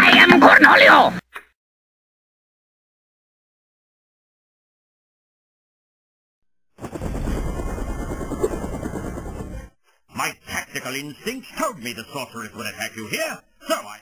I am Cornholio. My tactical instincts told me the sorceress would attack you here, so I...